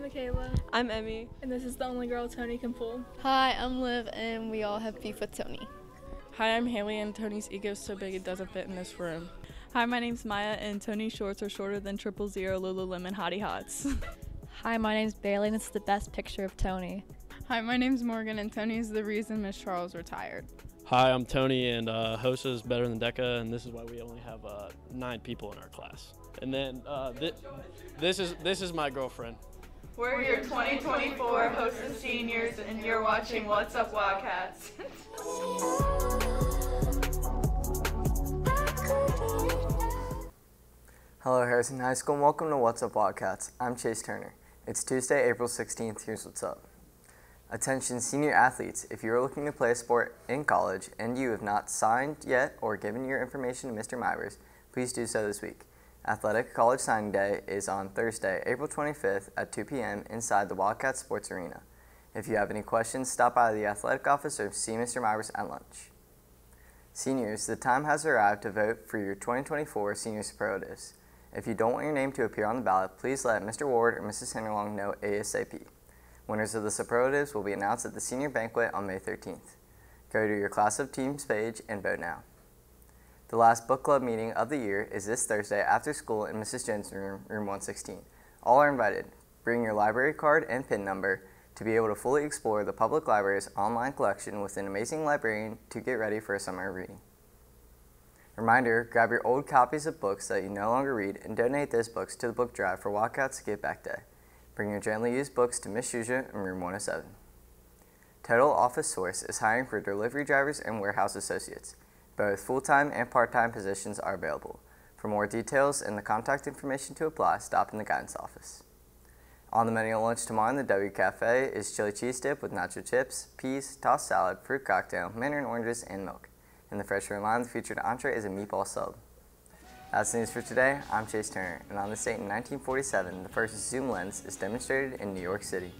Michaela, I'm Emmy. and this is the only girl Tony can pull. Hi, I'm Liv, and we all have beef with Tony. Hi, I'm Haley, and Tony's ego is so big it doesn't fit in this room. Hi, my name's Maya, and Tony's shorts are shorter than Triple Zero Lululemon Hottie Hots. Hi, my name's Bailey, and this is the best picture of Tony. Hi, my name's Morgan, and Tony is the reason Miss Charles retired. Hi, I'm Tony, and uh, HOSA is better than DECA, and this is why we only have uh, nine people in our class. And then uh, thi- this is this is my girlfriend. We're your 2024 HOSA seniors, and you're watching What's Up Wildcats. Hello, Harrison High School, and welcome to What's Up Wildcats. I'm Chase Turner. It's Tuesday, April 16th. Here's what's up. Attention, senior athletes. If you are looking to play a sport in college and you have not signed yet or given your information to Mr. Myers, please do so this week. Athletic College Signing Day is on Thursday, April 25th at 2 p.m. inside the Wildcat Sports Arena. If you have any questions, stop by the athletic office or see Mr. Myers at lunch. Seniors, the time has arrived to vote for your 2024 Senior Superlatives. If you don't want your name to appear on the ballot, please let Mr. Ward or Mrs. Henderlong know ASAP. Winners of the superlatives will be announced at the senior banquet on May 13th. Go to your Class of Teams page and vote now. The last book club meeting of the year is this Thursday after school in Mrs. Jones' room, room 116. All are invited. Bring your library card and PIN number to be able to fully explore the public library's online collection with an amazing librarian to get ready for a summer of reading. Reminder, grab your old copies of books that you no longer read and donate those books to the book drive for Wildcats Give Back Day. Bring your gently used books to Miss Shuja in room 107. Total Office Source is hiring for delivery drivers and warehouse associates. Both full-time and part-time positions are available. For more details and the contact information to apply, stop in the guidance office. On the menu at lunch tomorrow in the W Cafe is chili cheese dip with nacho chips, peas, tossed salad, fruit cocktail, mandarin oranges, and milk. In the fresh line, the featured entree is a meatball sub. That's the news for today. I'm Chase Turner, and on this date in 1947, the first zoom lens is demonstrated in New York City.